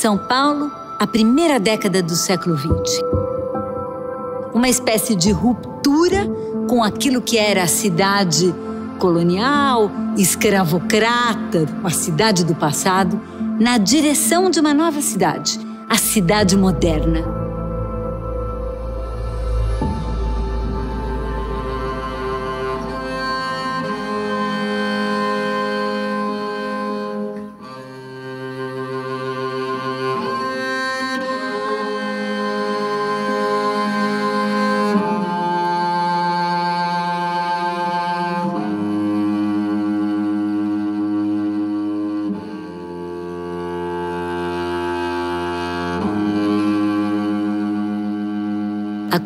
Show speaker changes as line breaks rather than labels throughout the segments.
São Paulo, a primeira década do século XX. Uma espécie de ruptura com aquilo que era a cidade colonial, escravocrata, a cidade do passado, na direção de uma nova cidade, a cidade moderna.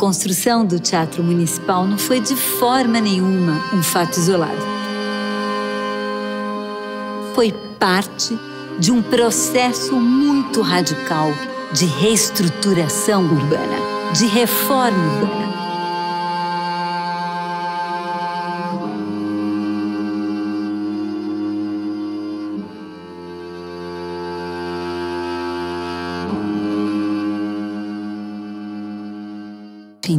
Construção do Teatro Municipal não foi de forma nenhuma um fato isolado. Foi parte de um processo muito radical de reestruturação urbana, de reforma urbana.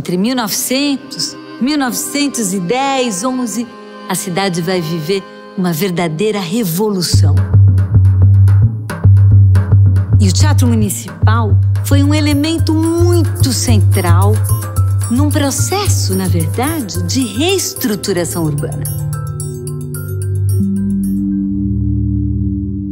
Entre 1900, 1910, 11, a cidade vai viver uma verdadeira revolução. E o Teatro Municipal foi um elemento muito central num processo, na verdade, de reestruturação urbana.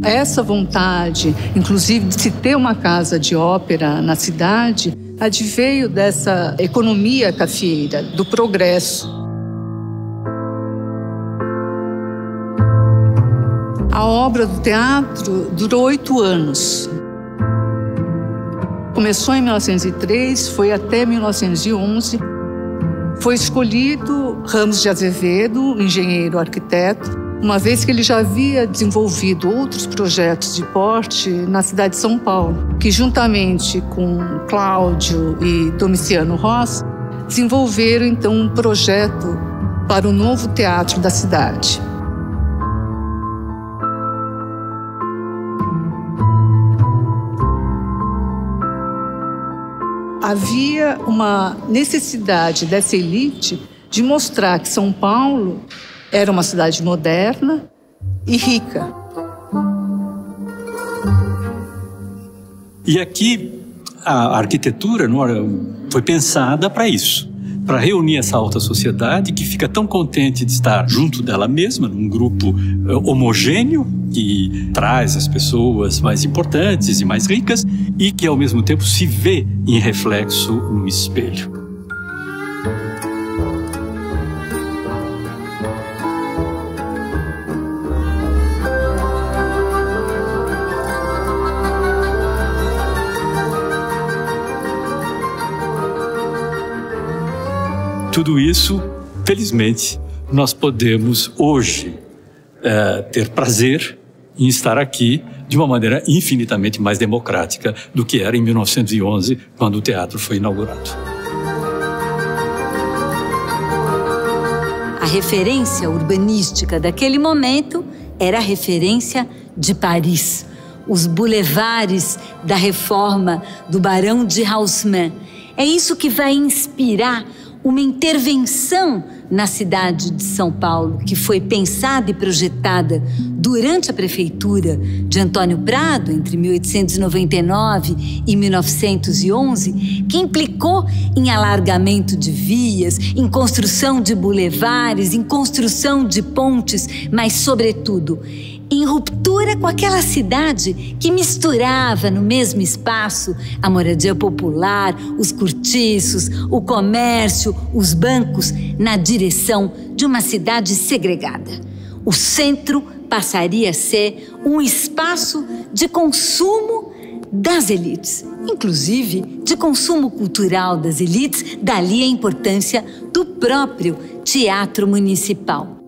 Essa vontade, inclusive, de se ter uma casa de ópera na cidade, adveio dessa economia cafeeira, do progresso. A obra do teatro durou oito anos. Começou em 1903, foi até 1911. Foi escolhido Ramos de Azevedo, engenheiro arquiteto, uma vez que ele já havia desenvolvido outros projetos de porte na cidade de São Paulo, que juntamente com Cláudio e Domiciano Ross desenvolveram então um projeto para o novo teatro da cidade. Havia uma necessidade dessa elite de mostrar que São Paulo era uma cidade moderna e rica.
E aqui a arquitetura foi pensada para isso, para reunir essa alta sociedade que fica tão contente de estar junto dela mesma, num grupo eh, homogêneo que traz as pessoas mais importantes e mais ricas e que ao mesmo tempo se vê em reflexo no espelho. Tudo isso, felizmente, nós podemos hoje é, ter prazer em estar aqui de uma maneira infinitamente mais democrática do que era em 1911, quando o teatro foi inaugurado.
A referência urbanística daquele momento era a referência de Paris, os boulevares da reforma do Barão de Haussmann. É isso que vai inspirar uma intervenção na cidade de São Paulo, que foi pensada e projetada durante a prefeitura de Antônio Prado, entre 1899 e 1911, que implicou em alargamento de vias, em construção de bulevares, em construção de pontes, mas, sobretudo, em ruptura com aquela cidade que misturava no mesmo espaço a moradia popular, os cortiços, o comércio, os bancos, na direção de uma cidade segregada. O centro passaria a ser um espaço de consumo das elites, inclusive de consumo cultural das elites, dali a importância do próprio teatro municipal.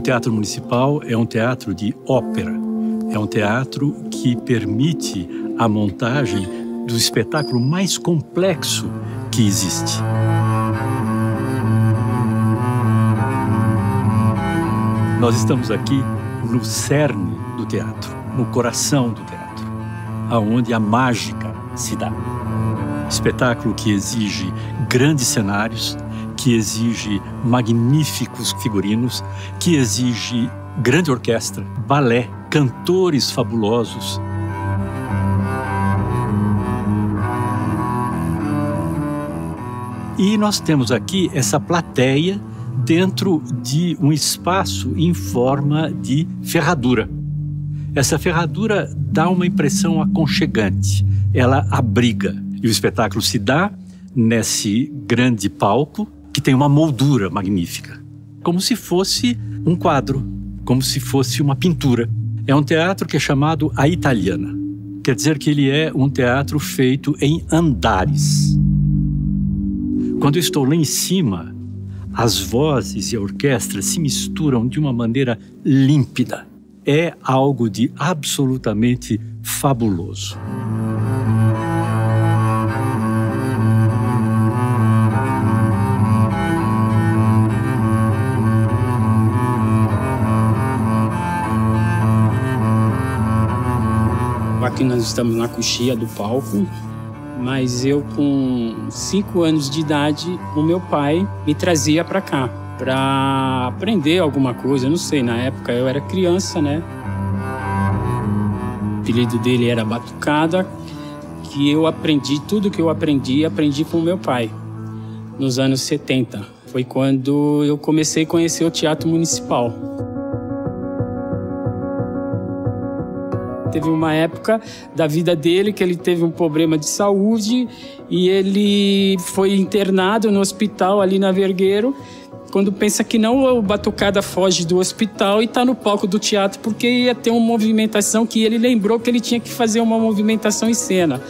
Teatro Municipal é um teatro de ópera. É um teatro que permite a montagem do espetáculo mais complexo que existe. Nós estamos aqui no cerne do teatro, no coração do teatro, aonde a mágica se dá. Espetáculo que exige grandes cenários, que exige magníficos figurinos, que exige grande orquestra, balé, cantores fabulosos. E nós temos aqui essa plateia dentro de um espaço em forma de ferradura. Essa ferradura dá uma impressão aconchegante, ela abriga. E o espetáculo se dá nesse grande palco que tem uma moldura magnífica, como se fosse um quadro, como se fosse uma pintura. É um teatro que é chamado A Italiana. Quer dizer que ele é um teatro feito em andares. Quando eu estou lá em cima, as vozes e a orquestra se misturam de uma maneira límpida. É algo de absolutamente fabuloso.
Aqui nós estamos na coxia do palco, mas eu com cinco anos de idade, o meu pai me trazia para cá para aprender alguma coisa. Não sei, na época eu era criança, né? O apelido dele era Batucada, que eu aprendi tudo que eu aprendi, aprendi com meu pai nos anos 70. Foi quando eu comecei a conhecer o teatro municipal. Teve uma época da vida dele que ele teve um problema de saúde e ele foi internado no hospital ali na Vergueiro. Quando pensa que não, o Batucada foge do hospital e está no palco do teatro porque ia ter uma movimentação que ele lembrou que ele tinha que fazer uma movimentação em cena.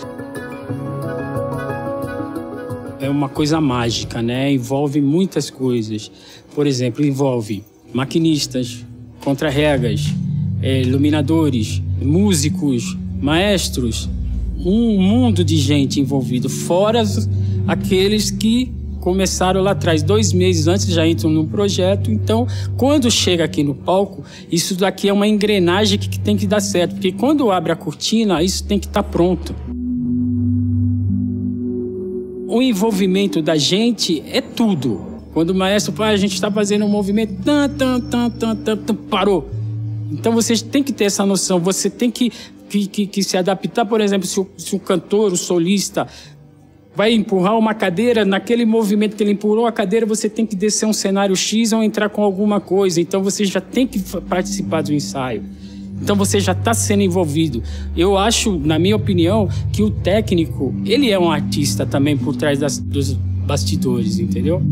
É uma coisa mágica, né? Envolve muitas coisas. Por exemplo, envolve maquinistas, contrarregas, é, iluminadores, músicos, maestros, um mundo de gente envolvido, fora aqueles que começaram lá atrás, dois meses antes já entram no projeto. Então, quando chega aqui no palco, isso daqui é uma engrenagem que, tem que dar certo, porque quando abre a cortina, isso tem que estar tá pronto. O envolvimento da gente é tudo. Quando o maestro fala, a gente está fazendo um movimento, tan, tan, tan, tan, tan, tan, parou. Então você tem que ter essa noção, você tem que, que, que, que se adaptar, por exemplo, se o, se o cantor, o solista vai empurrar uma cadeira, naquele movimento que ele empurrou a cadeira, você tem que descer um cenário X ou entrar com alguma coisa. Então você já tem que participar do ensaio. Então você já está sendo envolvido. Eu acho, na minha opinião, que o técnico, ele é um artista também por trás das, dos bastidores, entendeu?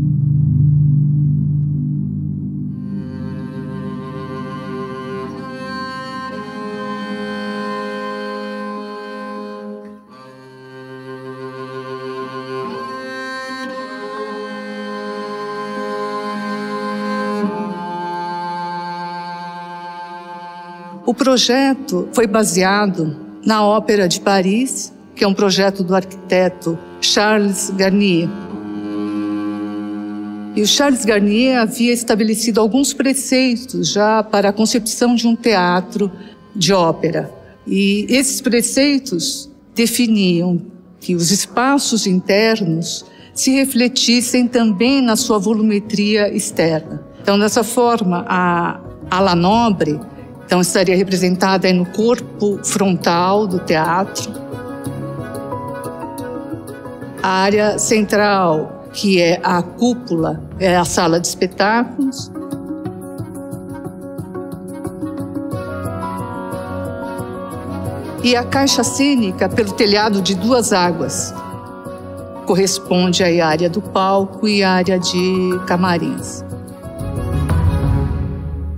O projeto foi baseado na Ópera de Paris, que é um projeto do arquiteto Charles Garnier. E o Charles Garnier havia estabelecido alguns preceitos já para a concepção de um teatro de ópera. E esses preceitos definiam que os espaços internos se refletissem também na sua volumetria externa. Então, dessa forma, a ala nobre então, estaria representada no corpo frontal do teatro. A área central, que é a cúpula, é a sala de espetáculos. E a caixa cênica, pelo telhado de duas águas, corresponde à área do palco e à área de camarins.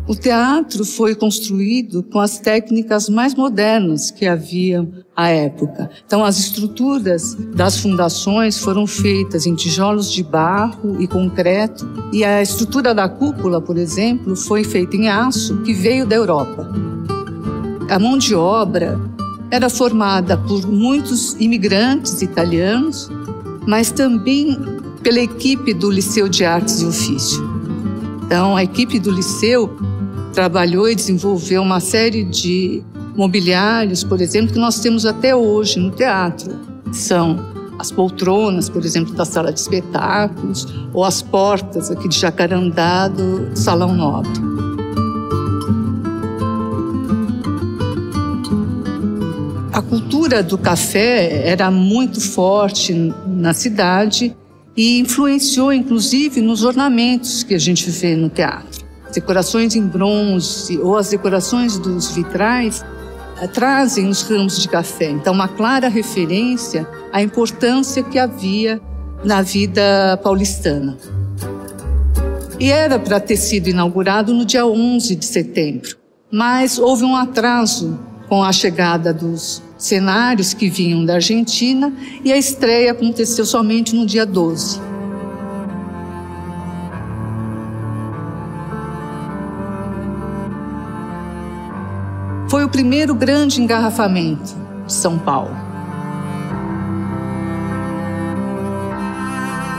O teatro foi construído com as técnicas mais modernas que havia à época. Então, as estruturas das fundações foram feitas em tijolos de barro e concreto, e a estrutura da cúpula, por exemplo, foi feita em aço que veio da Europa. A mão de obra era formada por muitos imigrantes italianos, mas também pela equipe do Liceu de Artes e Ofício. Então, a equipe do Liceu trabalhou e desenvolveu uma série de mobiliários, por exemplo, que nós temos até hoje no teatro. São as poltronas, por exemplo, da sala de espetáculos, ou as portas aqui de Jacarandá do Salão Nobre. A cultura do café era muito forte na cidade e influenciou, inclusive, nos ornamentos que a gente vê no teatro decorações em bronze ou as decorações dos vitrais eh, trazem os ramos de café. Então, uma clara referência à importância que havia na vida paulistana. E era para ter sido inaugurado no dia 11 de setembro, mas houve um atraso com a chegada dos cenários que vinham da Argentina e a estreia aconteceu somente no dia 12. Foi o primeiro grande engarrafamento de São Paulo.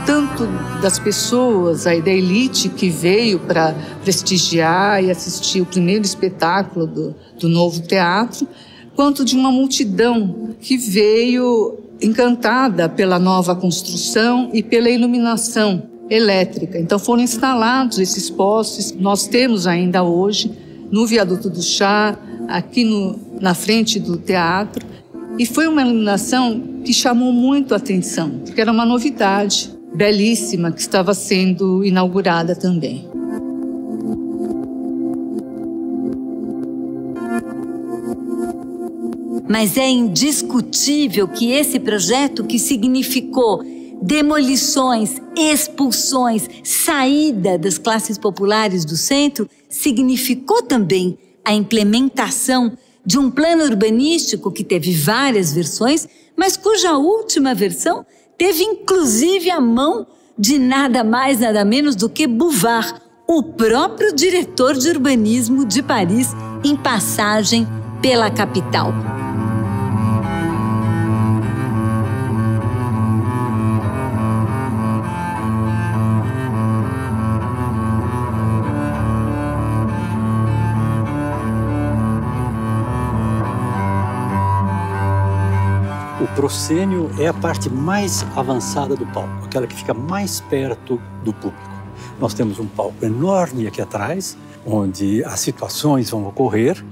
Tanto das pessoas, aí da elite que veio para prestigiar e assistir o primeiro espetáculo do, do novo teatro, quanto de uma multidão que veio encantada pela nova construção e pela iluminação elétrica. Então foram instalados esses postes, nós temos ainda hoje no viaduto do chá, aqui no, na frente do teatro. E foi uma iluminação que chamou muito a atenção, porque era uma novidade belíssima que estava sendo inaugurada também.
Mas é indiscutível que esse projeto, que significou demolições, expulsões, saída das classes populares do centro, significou também a implementação de um plano urbanístico que teve várias versões, mas cuja última versão teve inclusive a mão de nada mais, nada menos do que Bouvard, o próprio diretor de urbanismo de Paris, em passagem pela capital.
Proscênio é a parte mais avançada do palco, aquela que fica mais perto do público. Nós temos um palco enorme aqui atrás, onde as situações vão ocorrer,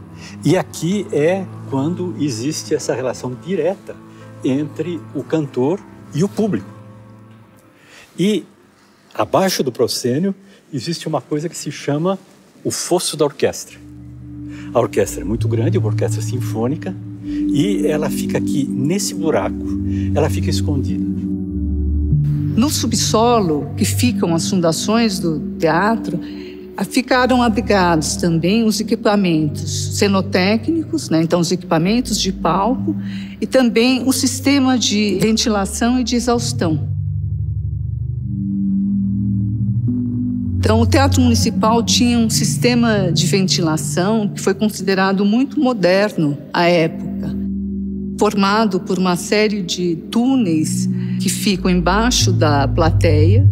e aqui é quando existe essa relação direta entre o cantor e o público. E abaixo do proscênio existe uma coisa que se chama o fosso da orquestra. A orquestra é muito grande, uma orquestra sinfônica, e ela fica aqui, nesse buraco, ela fica escondida.
No subsolo, que ficam as fundações do teatro, ficaram abrigados também os equipamentos cenotécnicos, né? então os equipamentos de palco, e também o sistema de ventilação e de exaustão. Então, o Teatro Municipal tinha um sistema de ventilação que foi considerado muito moderno à época, formado por uma série de túneis que ficam embaixo da plateia,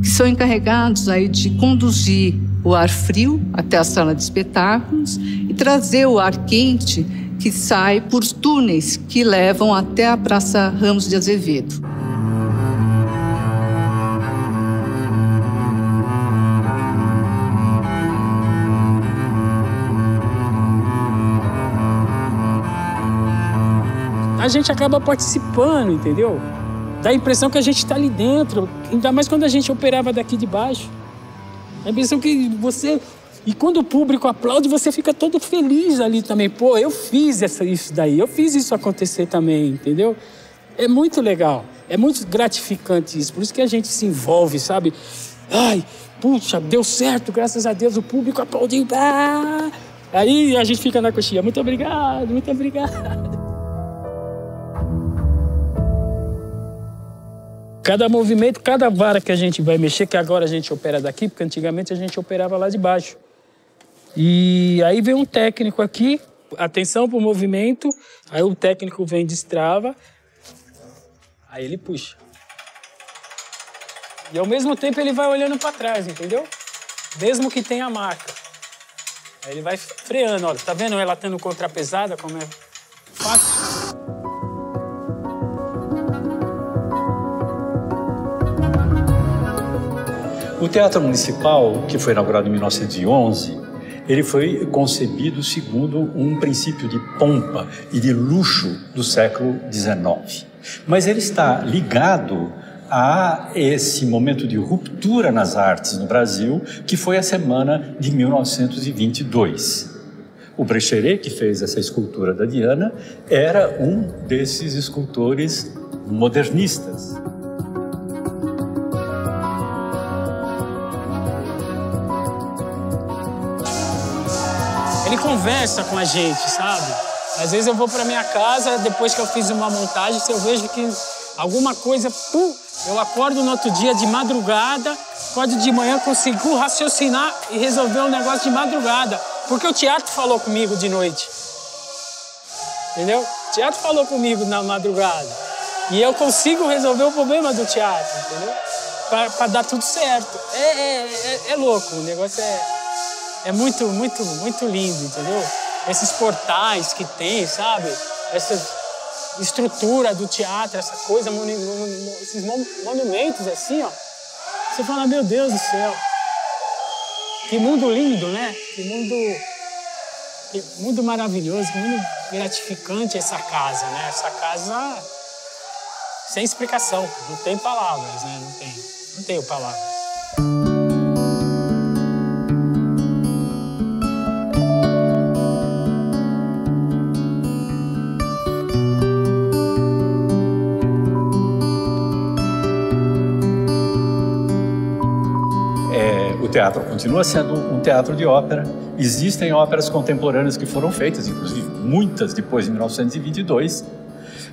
que são encarregados aí de conduzir o ar frio até a sala de espetáculos e trazer o ar quente que sai por túneis que levam até a Praça Ramos de Azevedo.
A gente acaba participando, entendeu? Dá a impressão que a gente está ali dentro, ainda mais quando a gente operava daqui de baixo. A impressão que você. E quando o público aplaude, você fica todo feliz ali também. Pô, eu fiz essa, isso daí, eu fiz isso acontecer também, entendeu? É muito legal, é muito gratificante isso. Por isso que a gente se envolve, sabe? Ai, puxa, deu certo, graças a Deus, o público aplaudiu. Ah! Aí a gente fica na coxinha. Muito obrigado, muito obrigado. Cada movimento, cada vara que a gente vai mexer, que agora a gente opera daqui, porque antigamente a gente operava lá de baixo. E aí vem um técnico aqui, atenção para o movimento, aí o técnico vem destrava, aí ele puxa. E ao mesmo tempo ele vai olhando para trás, entendeu? Mesmo que tenha marca. Aí ele vai freando, olha, tá vendo ela tendo contrapesada como é fácil?
O Teatro Municipal, que foi inaugurado em 1911, ele foi concebido segundo um princípio de pompa e de luxo do século XIX. Mas ele está ligado a esse momento de ruptura nas artes no Brasil, que foi a semana de 1922. O Brecheret, que fez essa escultura da Diana, era um desses escultores modernistas.
Ele conversa com a gente, sabe? Às vezes eu vou para minha casa, depois que eu fiz uma montagem, se eu vejo que alguma coisa, pum, eu acordo no outro dia de madrugada, acordo de manhã, consigo raciocinar e resolver um negócio de madrugada. Porque o teatro falou comigo de noite. Entendeu? O teatro falou comigo na madrugada. E eu consigo resolver o problema do teatro, entendeu? Para dar tudo certo. É, é, é, é louco, o negócio é é muito, muito, muito lindo, entendeu? Esses portais que tem, sabe? Essa estrutura do teatro, essa coisa, esses monumentos assim, ó. Você fala, meu Deus do céu. Que mundo lindo, né? Que mundo, que mundo maravilhoso, que mundo gratificante essa casa, né? Essa casa sem explicação, não tem palavras, né? Não tem, não tenho palavras.
O teatro continua sendo um teatro de ópera. Existem óperas contemporâneas que foram feitas, inclusive muitas depois de 1922,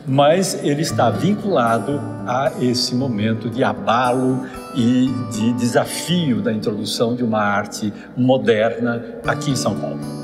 mas ele está vinculado a esse momento de abalo e de desafio da introdução de uma arte moderna aqui em São Paulo.